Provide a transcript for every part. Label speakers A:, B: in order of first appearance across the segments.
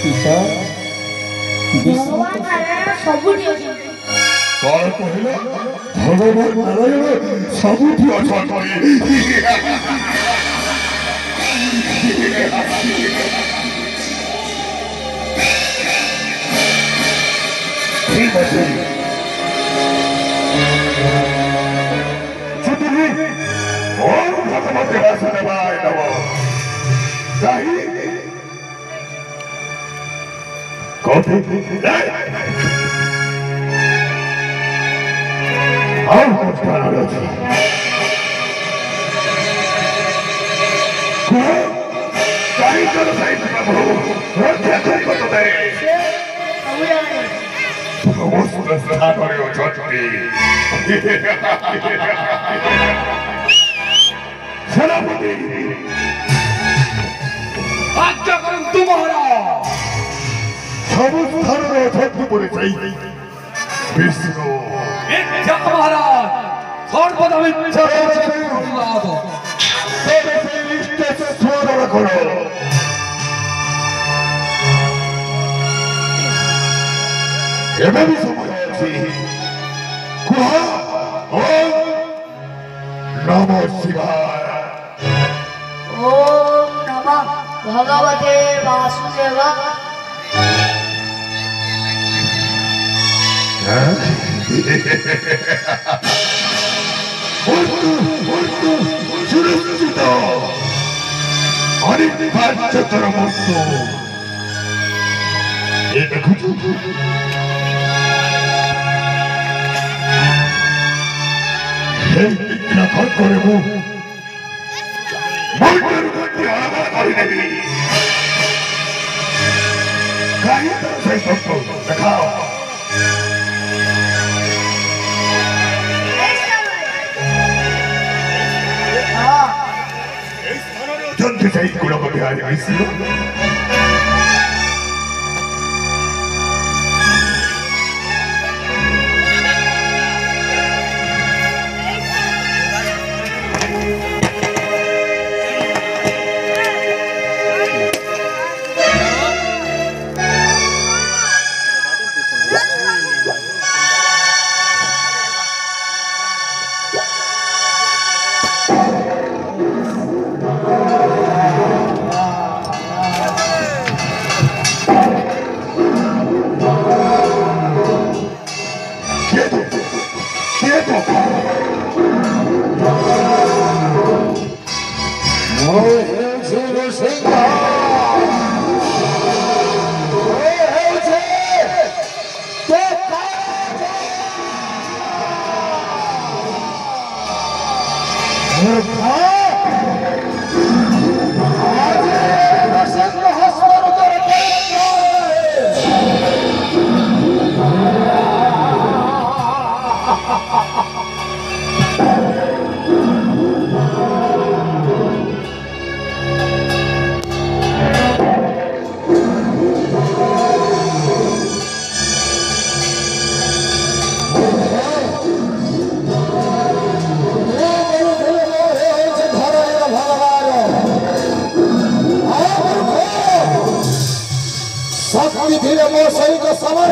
A: କିଶୋର
B: ବିଷ୍ଣୁ ଭଗବାନ ନାରାୟଣ ସବୁଠି ଅଛନ୍ତି
C: କଣ କହିଲ ଭଗବାନ ନାରାୟଣ ସବୁଠି ଅଛନ୍ତି ଠିକ ଅଛି ଛୁଟିଲି ଓମ୍ ଭଗବତେ ବାସୁଦେବାୟ ନମଃ ସାହି କଫି ଆଉ ସ୍ଥାନରେ ଅଛି କୁହ କାହିଁକି কবে আমার কানারথী সমস্ত স্থানের অজন্তি সেনাপতি।
A: আজ্ঞা করুন তু মহারাজ।
C: সবুজ ধরনের ভক্তি পরিচয়। বিষ্ণু।
A: ইচ্ছা মহারাজ সর্বদা ইচ্ছা
C: করো। এভাবে সময় আছে কুহ
B: ভগবতে বাসুদেবা
C: সুরক্ষিত অনির্বাচ্যতর মধ্য এটা খুঁজে করে মন্ডল মধ্যে আলাদা করে দেবে গাড়ি সেই সত্য দেখাও りありますよ
A: 五星红旗我 शक्ति धीरे मोसई का समय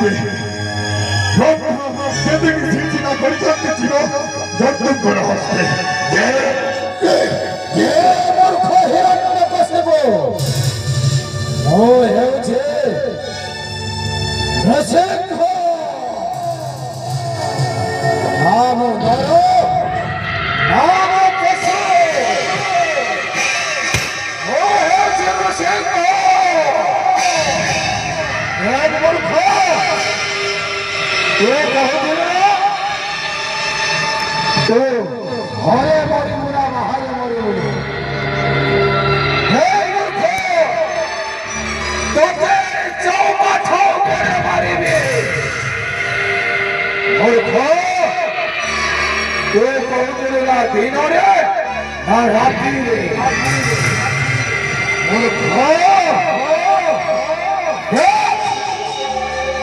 C: हुए। लोग ज़िंदगी जी जीना बड़ी ज़ीरो जब तुम बड़ा होते ये
A: ये मूर्ख हिरण ने बसबो ओ हे जे रसेक हो। नाम गयो नाम कसे ओ हे जे रसेक हो। ये मूर्ख। তো হরে মরিমু না মহারে মরিমু হে মূর্খ তোকে চৌমাথা করে মারিবে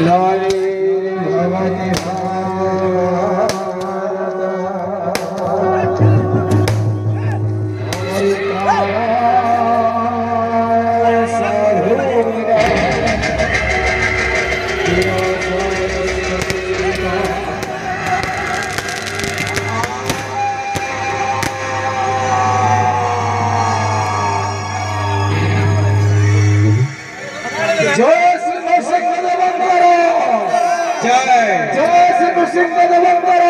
A: لولي بابتي দেবঙ্কর